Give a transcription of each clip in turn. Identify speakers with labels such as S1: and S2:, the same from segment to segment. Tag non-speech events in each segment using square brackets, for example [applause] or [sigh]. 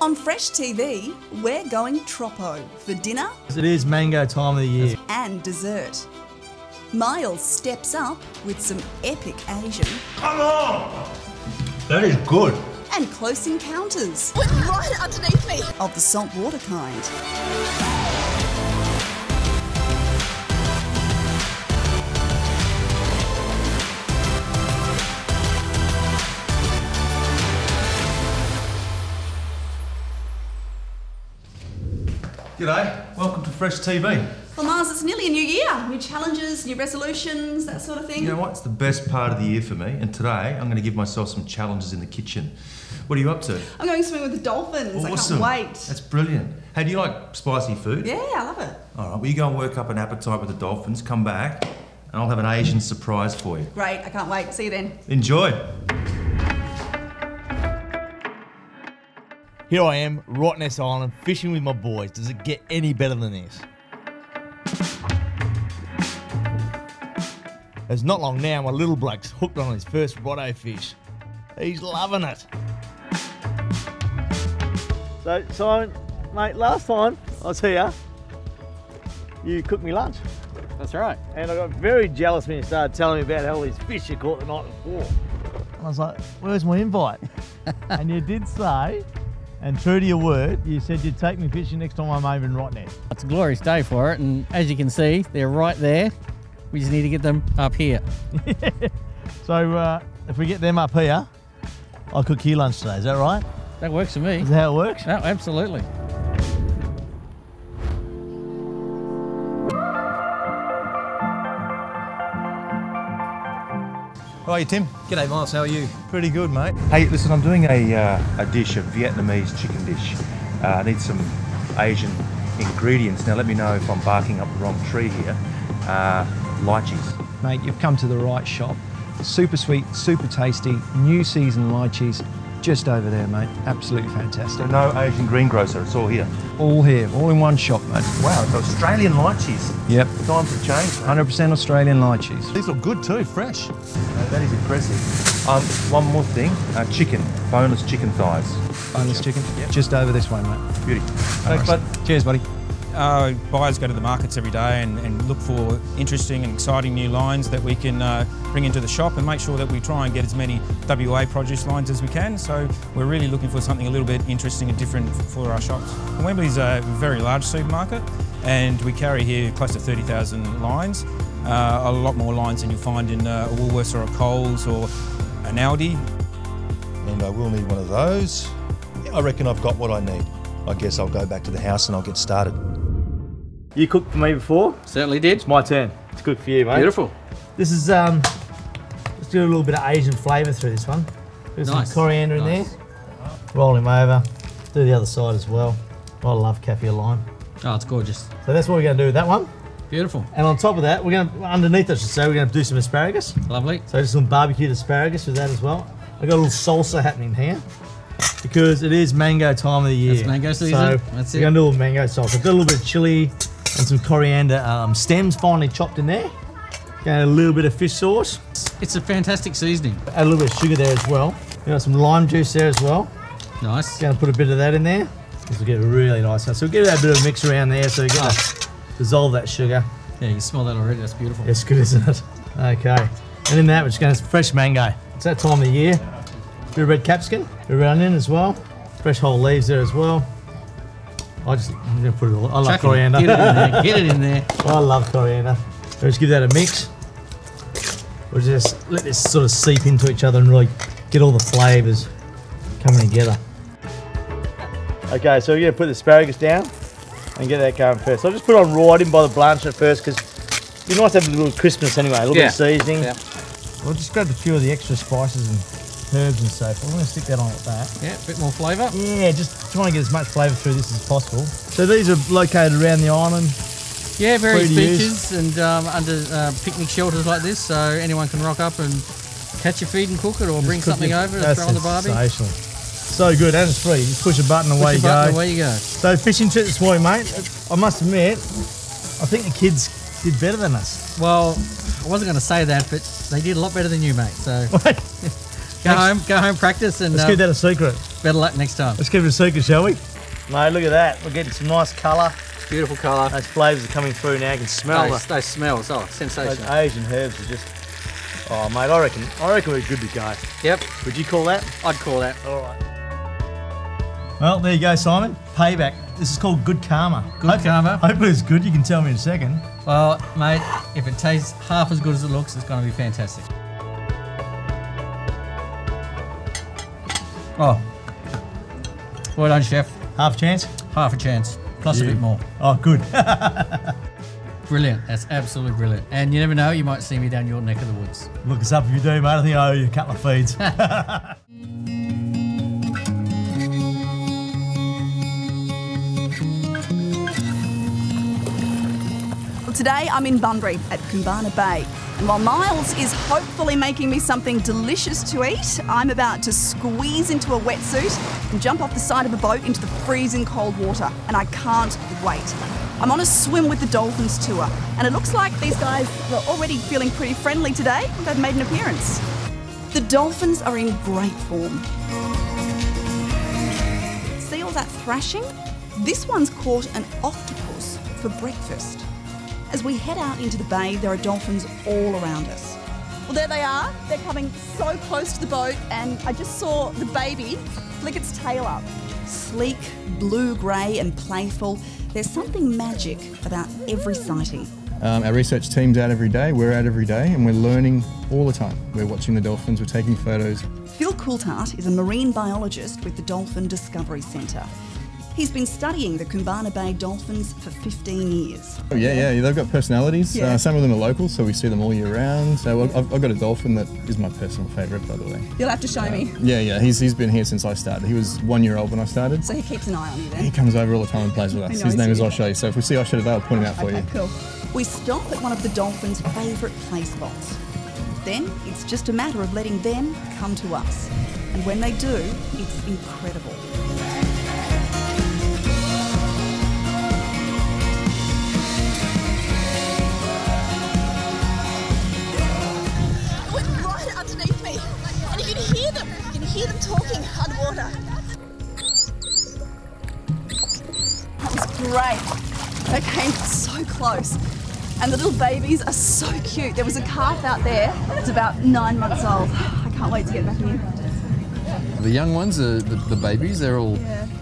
S1: On Fresh TV, we're going Troppo for dinner
S2: It is mango time of the year.
S1: and dessert. Miles steps up with some epic Asian
S3: Come on! That is good.
S1: and close encounters
S4: right underneath me.
S1: of the saltwater kind.
S3: G'day, welcome to Fresh TV.
S1: Well, Miles, it's nearly a new year. New challenges, new resolutions, that sort of thing.
S3: You know what? It's the best part of the year for me, and today I'm going to give myself some challenges in the kitchen. What are you up to?
S1: I'm going swimming with the dolphins.
S3: Awesome.
S1: I can't wait.
S3: That's brilliant. Hey, do you like spicy food?
S1: yeah, I love it.
S3: All right, well, you go and work up an appetite with the dolphins, come back, and I'll have an Asian surprise for you.
S1: Great, I can't wait. See you then.
S3: Enjoy.
S2: Here I am, Rottnest Island, fishing with my boys. Does it get any better than this? It's not long now, my little bloke's hooked on his first rotto fish. He's loving it. So, Simon, mate, last time I was here, you cooked me lunch.
S5: That's right.
S2: And I got very jealous when you started telling me about all these fish you caught the night before. And I was like, where's my invite? [laughs] and you did say, and true to your word, you said you'd take me fishing next time I'm over in Rottnest.
S5: It's a glorious day for it, and as you can see, they're right there. We just need to get them up here. [laughs]
S2: So uh, if we get them up here, I'll cook you lunch today. Is that right?
S5: That works for me.
S2: Is that how it works?
S5: Oh, absolutely.
S3: How are you, Tim?
S6: G'day, Miles. How are you?
S3: Pretty good, mate. Hey, listen, I'm doing a, uh, a dish, a Vietnamese chicken dish. Uh, I need some Asian ingredients. Now, let me know if I'm barking up the wrong tree here. Uh, lychees.
S6: Mate, you've come to the right shop. Super sweet, super tasty, new season lychees just over there, mate. Absolutely
S3: So
S6: fantastic.
S3: no Asian greengrocer, it's all here.
S6: All here, all in one shop, mate.
S3: Wow, it's Australian lychees.
S6: Yep.
S3: Times have changed. mate.
S6: 100% Australian lychees.
S3: These look good too, fresh. Uh, that is impressive. Um, one more thing, uh, chicken, boneless chicken thighs.
S6: Boneless chicken, Yep. just over this way, mate.
S3: Beauty. Thanks, bud.
S6: Cheers, buddy.
S7: Uh, buyers go to the markets every day and, and look for interesting and exciting new lines that we can uh, bring into the shop and make sure that we try and get as many WA produce lines as we can. So we're really looking for something a little bit interesting and different for our shops. Wembley's a very large supermarket and we carry here close to 30,000 lines. Uh, a lot more lines than you'll find in uh, a Woolworths or a Coles or an Aldi.
S8: and I will need one of those. I reckon I've got what I need. I guess I'll go back to the house and I'll get started.
S2: You cooked for me before.
S5: Certainly did.
S2: It's my turn. It's good for you, mate.
S5: Beautiful.
S2: This is um. Let's do a little bit of Asian flavour through this one. Put some
S5: Nice.
S2: coriander in there. Roll him over. Do the other side as well. I love kaffir lime.
S5: Oh, it's gorgeous.
S2: So that's what we're going to do with that one.
S5: Beautiful.
S2: And on top of that, we're going to underneath, I should say, we're going to do some asparagus.
S5: Lovely.
S2: So just some barbecued asparagus with that as well. I got a little salsa happening here because it is mango time of the year.
S5: It's mango season.
S2: So
S5: That's
S2: we're going to do a little mango salsa. Got a little bit of chili and some coriander um, stems finely chopped in there. Got a little bit of fish sauce.
S5: It's a fantastic seasoning.
S2: Add a little bit of sugar there as well. We got some lime juice there as well.
S5: Nice.
S2: Going to put a bit of that in there. This will get a really nice. So we'll give that a bit of a mix around there so we get to dissolve that sugar.
S5: Yeah, you smell that already. That's beautiful.
S2: It's good, isn't it? Okay. And in that, we're just going to fresh mango. It's that time of the year. Bit of red capsicum, bit of onion as well. Fresh whole leaves there as well. I just, I'm going to put it all. I love
S5: Chuck it-
S2: coriander.
S5: Get it in there. Get it in there. [laughs]
S2: I love coriander. Let's give that a mix. We'll just let this sort of seep into each other and really get all the flavours coming together. Okay, so we're going to put the asparagus down and get that going first. So I'll just put it on raw. I didn't bother blanching it first because it's nice to have a little crispness anyway, a little bit of seasoning.
S5: Yeah.
S2: We'll just grab a few of the extra spices and herbs and so forth. I'm going to stick that on like that.
S5: Yeah, a bit more flavour.
S2: Yeah, just trying to get as much flavour through this as possible. So these are located around the island.
S5: Yeah, various
S2: Free use.
S5: beaches and um, under uh, picnic shelters like this, so anyone can rock up and catch your feed and cook it, or bring
S2: Just cook
S5: something
S2: it.
S5: over and
S2: That's
S5: throw on the barbie.
S2: sensational. So good, and it's free. You just push a button, away
S5: Push
S2: you
S5: your button,
S2: go.
S5: away you go.
S2: So fishing trip this morning, mate. I must admit, I think the kids did better than us.
S5: Well, I wasn't going to say that, but they did a lot better than you, mate. So [laughs] Go home, go home, practice, and
S2: Let's
S5: uh,
S2: keep that a secret.
S5: better luck next time.
S2: Let's keep it a secret, shall we? Mate, look at that. We're getting some nice colour.
S5: Beautiful colour.
S2: Those flavours are coming through now. I can smell
S5: Those,
S2: the,
S5: those smells, oh, sensational.
S2: those
S5: sensational.
S2: Asian herbs are just. Oh, mate, I reckon. I reckon we're good to go.
S5: Yep,
S2: Would you call that?
S5: I'd call that.
S2: All right. Well, there you go, Simon. Payback. This is called good karma.
S5: Good karma.
S2: Hopefully it's good. You can tell me in a second.
S5: Well, mate, if it tastes half as good as it looks, it's going to be fantastic. Oh, well done, chef.
S2: Half chance.
S5: Half a chance, plus a bit more.
S2: Oh, good. [laughs]
S5: Brilliant. That's absolutely brilliant. And you never know, you might see me down your neck of the woods.
S2: Look us up if you do, mate. I think I owe you a couple of feeds. [laughs]
S1: Well, today I'm in Bunbury at Koombana Bay. And while Miles is hopefully making me something delicious to eat, I'm about to squeeze into a wetsuit and jump off the side of a boat into the freezing cold water. And I can't wait. I'm on a swim with the dolphins tour, and it looks like these guys are already feeling pretty friendly today. They've made an appearance. The dolphins are in great form. See all that thrashing? This one's caught an octopus for breakfast. As we head out into the bay, there are dolphins all around us. Well, there they are. They're coming so close to the boat, and I just saw the baby flick its tail up. Sleek, blue grey, and playful. There's something magic about every sighting.
S4: Um, our research team's out every day, we're out every day, and we're learning all the time. We're watching the dolphins, we're taking photos.
S1: Phil Coulthart is a marine biologist with the Dolphin Discovery Centre. He's been studying the Koombana Bay dolphins for 15 years.
S4: Oh, yeah, yeah, they've got personalities.
S1: Yeah.
S4: Uh, some of them are local, so we see them all year round. So I've, I've got a dolphin that is my personal favourite, by the way.
S1: You'll have to show me.
S4: Yeah, yeah, he's, he's been here since I started. He was one year old when I started.
S1: So he keeps an eye on you then?
S4: He comes over all the time and plays with [laughs] us. His name is. Oshay, so if we see Oshay today, I'll point him out for
S1: Okay,
S4: you.
S1: cool. We stop at one of the dolphins' favourite play spots. Then it's just a matter of letting them come to us. And when they do, it's incredible. Great. They came [laughs] so close. And the little babies are so cute. There was a calf out there that's about nine months old. [sighs] I can't wait to get back in.
S4: The young ones, are the, the babies, they're all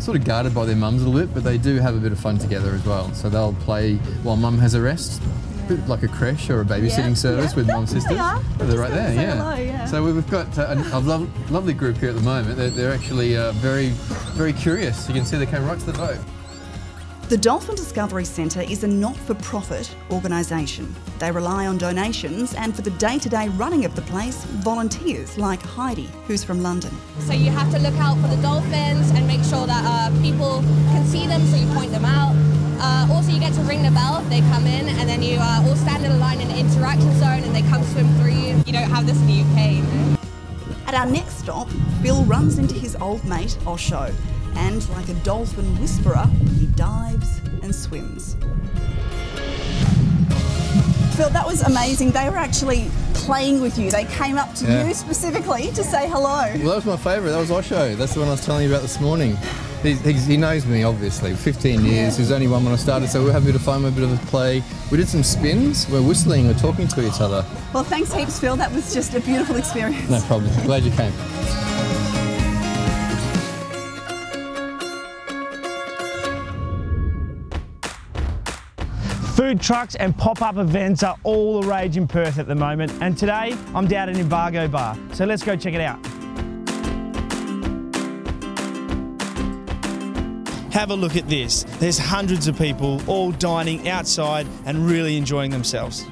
S4: sort of guarded by their mums a little bit, but they do have a bit of fun together as well. So they'll play while mum has a rest, a bit like a creche or a babysitting
S1: Yeah,
S4: service
S1: yeah.
S4: with mum
S1: they
S4: sisters.
S1: are.
S4: Oh, they're right there, yeah.
S1: hello, yeah.
S4: So we've got uh, a, a lo- lovely group here at the moment. They're, they're actually uh, very, very curious. You can see they came right to the boat.
S1: The Dolphin Discovery Centre is a not for profit organisation. They rely on donations and for the day to day running of the place, volunteers like Heidi, who's from London.
S9: So you have to look out for the dolphins and make sure that uh, people can see them, so you point them out. Uh, also, you get to ring the bell if they come in, and then you uh, all stand in a line in an interaction zone, and they come swim through you. You don't have this in the UK.
S1: At our next stop, Bill runs into his old mate, Osho, and like a dolphin whisperer, he dives and swims. Phil, that was amazing. They were actually playing with you. They came up to
S4: Yeah.
S1: you specifically to say hello.
S4: Well, that was my favourite. That was Osho. That's the one I was telling you about this morning. He, he knows me, obviously. 15 years. He was only one when I started, so we were having a bit of fun, a bit of a play. We did some spins. We're whistling. We're talking to each other.
S1: Well, thanks heaps, Phil. That was just a beautiful experience.
S4: No problem. Glad you came.
S10: Food trucks and pop-up events are all the rage in Perth at the moment and today I'm down at Embargo Bar, so let's go check it out.
S11: Have a look at this. There's hundreds of people all dining outside and really enjoying themselves.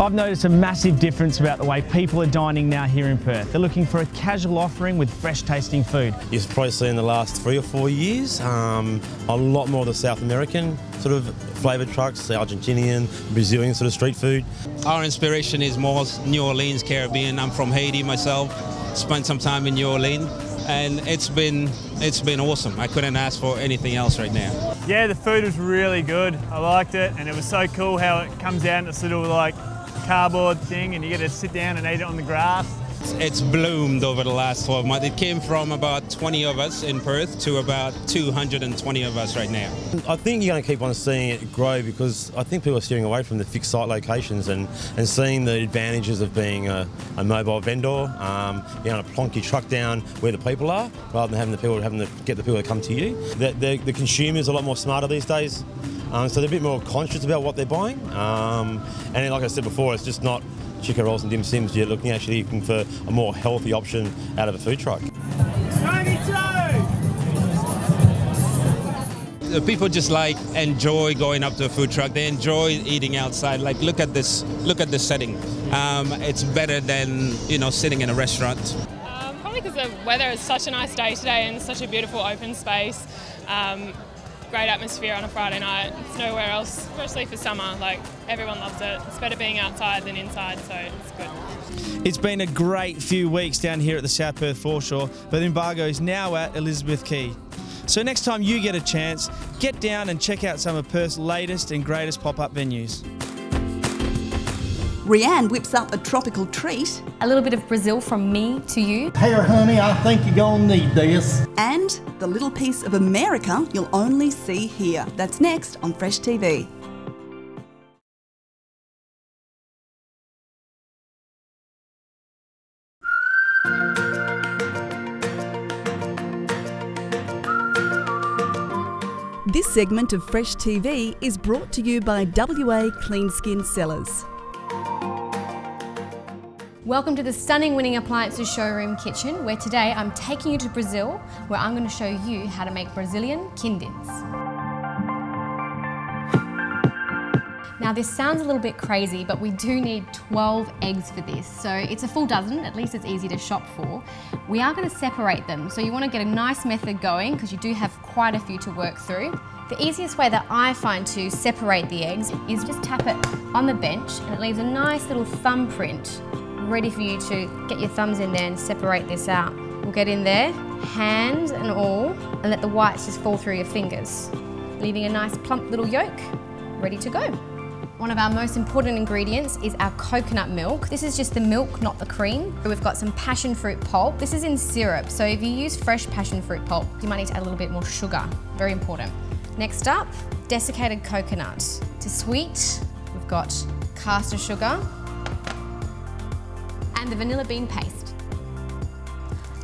S10: I've noticed a massive difference about the way people are dining now here in Perth. They're looking for a casual offering with fresh tasting food.
S12: You've probably seen in the last three or four years um, a lot more of the South American sort of flavoured trucks, the Argentinian, Brazilian sort of street food.
S13: Our inspiration is more New Orleans, Caribbean. I'm from Haiti myself. Spent some time in New Orleans, and it's been it's been awesome. I couldn't ask for anything else right now.
S14: Yeah, the food was really good. I liked it, and it was so cool how it comes out in this little like cardboard thing, and you get to sit down and eat it on the grass.
S13: It's bloomed over the last 12 months. It came from about 20 of us in Perth to about 220 of us right now.
S12: I think you're going to keep on seeing it grow because I think people are steering away from the fixed site locations and, and seeing the advantages of being a, a mobile vendor, um, being able to plonk your truck down where the people are rather than having the people having to get the people to come to you. The, the, the consumer's a lot more smarter these days, um, so they're a bit more conscious about what they're buying. Um, and like I said before, it's just not chicken rolls and dim sims. You're looking actually looking for a more healthy option out of a food truck.
S13: The people just like enjoy going up to a food truck. They enjoy eating outside. Like look at this, look at this setting. Um, it's better than you know sitting in a restaurant.
S15: Um, probably because the weather is such a nice day today and such a beautiful open space. Um, great atmosphere on a Friday night. It's nowhere else, especially for summer. Like everyone loves it. It's better being outside than inside, so it's good.
S11: It's been a great few weeks down here at the South Perth foreshore, but embargo is now at Elizabeth Quay. So next time you get a chance, get down and check out some of Perth's latest and greatest pop-up venues.
S1: Rianne whips up a tropical treat.
S16: A little bit of Brazil from me to you.
S17: Here, honey, I think you're gonna need this.
S1: And the little piece of America you'll only see here. That's next on Fresh TV. This segment of Fresh TV is brought to you by WA Clean Skin Cellars.
S16: Welcome to the stunning Winning Appliances showroom kitchen, where today I'm taking you to Brazil, where I'm going to show you how to make Brazilian quindins. Now this sounds a little bit crazy, but we do need 12 eggs for this. So it's a full dozen, at least it's easy to shop for. We are gonna separate them. So you wanna get a nice method going because you do have quite a few to work through. The easiest way that I find to separate the eggs is just tap it on the bench and it leaves a nice little thumbprint ready for you to get your thumbs in there and separate this out. We'll get in there, hands and all, and let the whites just fall through your fingers, leaving a nice plump little yolk ready to go. One of our most important ingredients is our coconut milk. This is just the milk, not the cream. We've got some passion fruit pulp. This is in syrup, so if you use fresh passion fruit pulp, you might need to add a little bit more sugar. Very important. Next up, desiccated coconut. To sweet, we've got caster sugar the vanilla bean paste.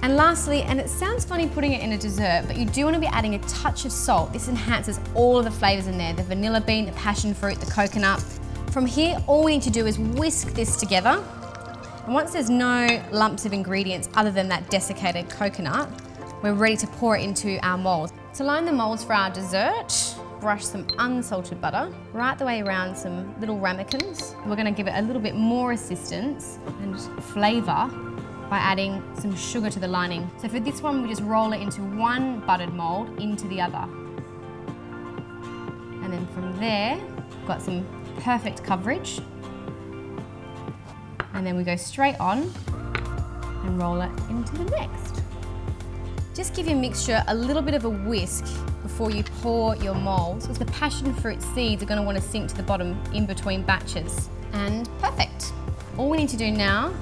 S16: And lastly, and it sounds funny putting it in a dessert, but you do want to be adding a touch of salt. This enhances all of the flavours in there, the vanilla bean, the passion fruit, the coconut. From here, all we need to do is whisk this together. And once there's no lumps of ingredients other than that desiccated coconut, we're ready to pour it into our moulds. To line the moulds for our dessert, brush some unsalted butter right the way around some little ramekins. We're going to give it a little bit more assistance and flavour by adding some sugar to the lining. So for this one, we just roll it into one buttered mould into the other. And then from there, got some perfect coverage. And then we go straight on and roll it into the next. Just give your mixture a little bit of a whisk before you pour your moulds because the passion fruit seeds are going to want to sink to the bottom in between batches. And perfect. All we need to do now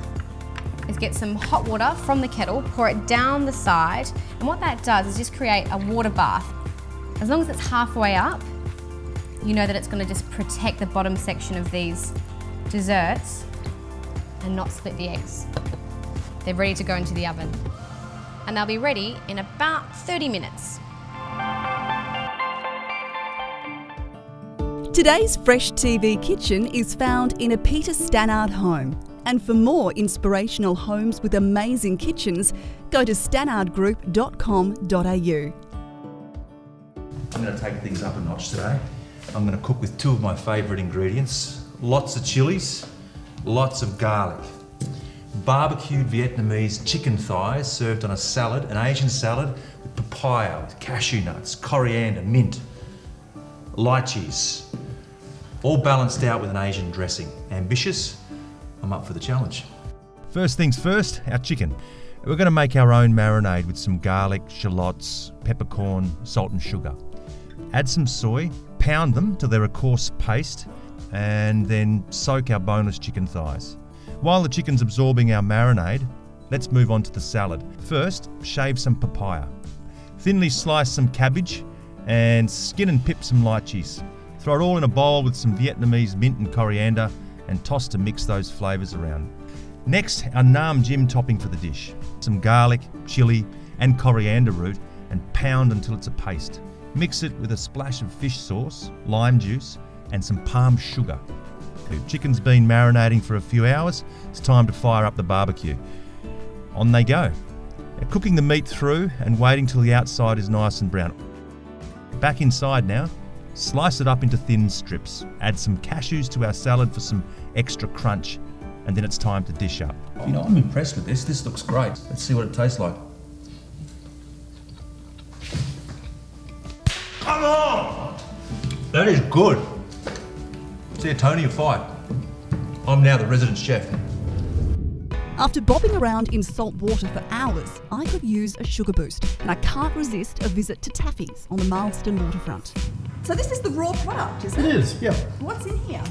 S16: is get some hot water from the kettle, pour it down the side, and what that does is just create a water bath. As long as it's halfway up, you know that it's going to just protect the bottom section of these desserts and not split the eggs. They're ready to go into the oven. And they'll be ready in about 30 minutes.
S1: Today's Fresh TV kitchen is found in a Peter Stannard home. And for more inspirational homes with amazing kitchens, go to stannardgroup.com.au.
S3: I'm going to take things up a notch today. I'm going to cook with two of my favourite ingredients lots of chilies, lots of garlic. Barbecued Vietnamese chicken thighs served on a salad, an Asian salad with papaya, with cashew nuts, coriander, mint, lychees, all balanced out with an Asian dressing. Ambitious? I'm up for the challenge. First things first, our chicken. We're going to make our own marinade with some garlic, shallots, peppercorn, salt and sugar. Add some soy, pound them till they're a coarse paste, and then soak our boneless chicken thighs. While the chicken's absorbing our marinade, let's move on to the salad. First, shave some papaya. Thinly slice some cabbage and skin and pip some lychees. Throw it all in a bowl with some Vietnamese mint and coriander and toss to mix those flavours around. Next, our Nam Jim topping for the dish. Some garlic, chilli, and coriander root and pound until it's a paste. Mix it with a splash of fish sauce, lime juice, and some palm sugar. The chicken's been marinating for a few hours. It's time to fire up the barbecue. On they go. Now, cooking the meat through and waiting till the outside is nice and brown. Back inside now. Slice it up into thin strips. Add some cashews to our salad for some extra crunch, and then it's time to dish up.
S18: You know, I'm impressed with this. This looks great. Let's see what it tastes like.
S8: Come on! That is good. See Tony, a fight. I'm now the resident chef.
S1: After bobbing around in salt water for hours, I could use a sugar boost, and I can't resist a visit to Taffy's on the Marlston waterfront. So this is the raw product, is it?
S17: It is, yeah.
S1: What's in here?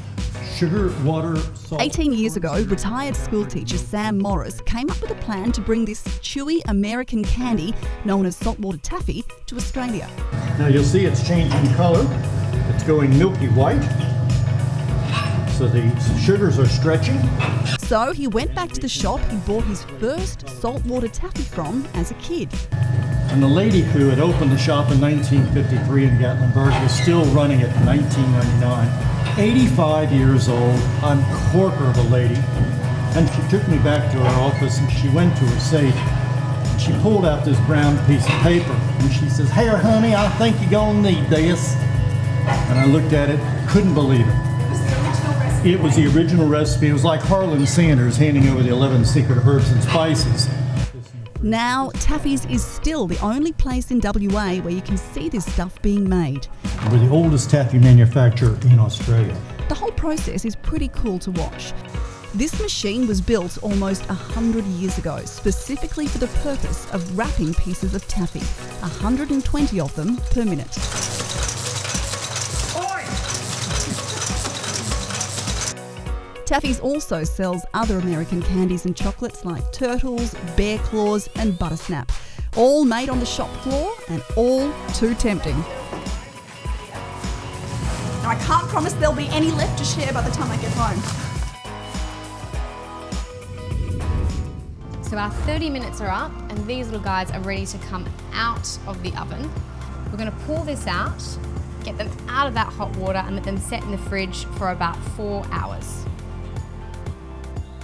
S17: Sugar, water, salt.
S1: 18 years ago, retired schoolteacher Sam Morris came up with a plan to bring this chewy American candy, known as saltwater taffy, to Australia.
S17: Now you'll see it's changing color. It's going milky white. So the sugars are stretching.
S1: So he went back to the shop he bought his first saltwater taffy from as a kid.
S17: And the lady who had opened the shop in 1953 in Gatlinburg was still running it in 1999. 85 years old, I'm corker of a lady. And she took me back to her office and she went to her safe. And she pulled out this brown piece of paper and she says, Here, honey, I think you're gonna need this. And I looked at it, couldn't believe it. It was the original recipe. It was like Harlan Sanders handing over the 11 secret herbs and spices.
S1: Now, Taffy's is still the only place in WA where you can see this stuff being made.
S17: We're the oldest taffy manufacturer in Australia.
S1: The whole process is pretty cool to watch. This machine was built almost 100 years ago, specifically for the purpose of wrapping pieces of taffy, 120 of them per minute. Taffy's also sells other American candies and chocolates like Turtles, Bear Claws, and Buttersnap, all made on the shop floor and all too tempting. Now, I can't promise there'll be any left to share by the time I get home.
S16: So our 30 minutes are up and these little guys are ready to come out of the oven. We're gonna pull this out, get them out of that hot water and let them set in the fridge for about four hours.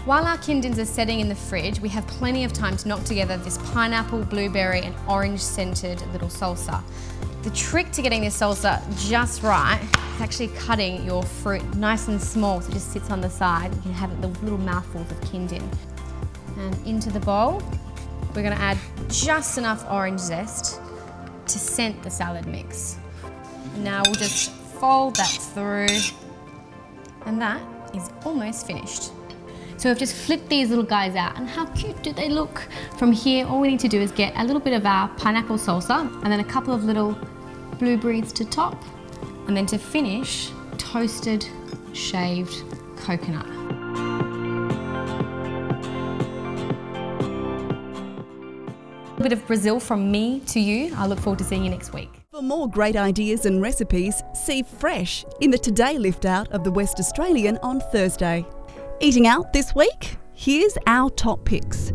S16: While our quindins are setting in the fridge, we have plenty of time to knock together this pineapple, blueberry and orange scented little salsa. The trick to getting this salsa just right is actually cutting your fruit nice and small so it just sits on the side. You can have the little mouthfuls of quindin. And into the bowl, we're gonna add just enough orange zest to scent the salad mix. And now we'll just fold that through and that is almost finished. So we've just flipped these little guys out and how cute do they look? From here, all we need to do is get a little bit of our pineapple salsa and then a couple of little blueberries to top. And then to finish, toasted shaved coconut. A bit of Brazil from me to you. I look forward to seeing you next week.
S1: For more great ideas and recipes, see Fresh in the Today Lift Out of the West Australian on Thursday. Eating out this week? Here's our top picks.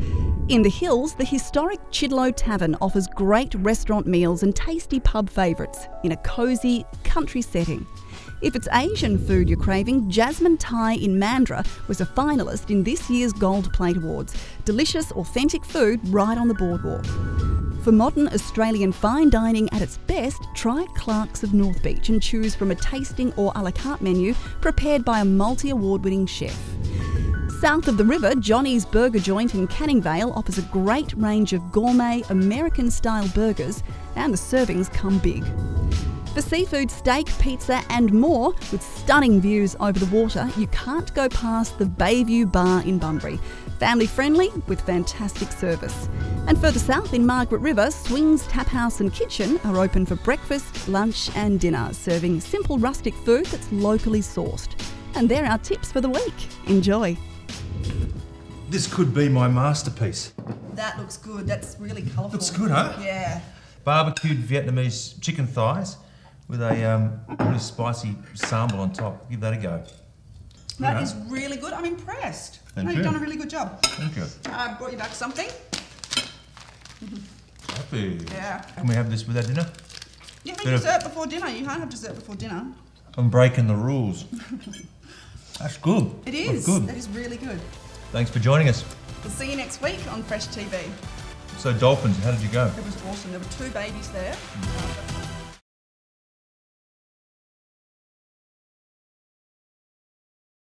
S1: In the hills, the historic Chidlow Tavern offers great restaurant meals and tasty pub favourites in a cosy country setting. If it's Asian food you're craving, Jasmine Thai in Mandurah was a finalist in this year's Gold Plate Awards. Delicious, authentic food right on the boardwalk. For modern Australian fine dining at its best, try Clark's of North Beach and choose from a tasting or a la carte menu prepared by a multi award winning chef. South of the river, Johnny's Burger Joint in Canning Vale offers a great range of gourmet American style burgers, and the servings come big. For seafood, steak, pizza, and more, with stunning views over the water, you can't go past the Bayview Bar in Bunbury. Family friendly with fantastic service. And further south in Margaret River, Swings Tap House and Kitchen are open for breakfast, lunch, and dinner, serving simple rustic food that's locally sourced. And there are our tips for the week. Enjoy.
S3: This could be my masterpiece.
S1: That looks good. That's really colourful.
S3: Looks good, huh?
S1: Yeah.
S3: Barbecued Vietnamese chicken thighs with a um, really spicy sambal on top. Give that a go.
S1: That is really good. I'm impressed.
S3: Thank
S1: no,
S3: you.
S1: You've done a really good job.
S3: Thank you.
S1: I brought you back something.
S3: Happy.
S1: Yeah.
S3: Can we have this with our dinner?
S1: You have dessert before dinner. You can't have dessert before dinner.
S3: I'm breaking the rules. [laughs] That's good.
S1: It is.
S3: That's good.
S1: That is really good.
S3: Thanks for joining us.
S1: We'll see you next week on Fresh TV.
S3: So, dolphins, how did you go?
S1: It was awesome. There were two babies there. Mm.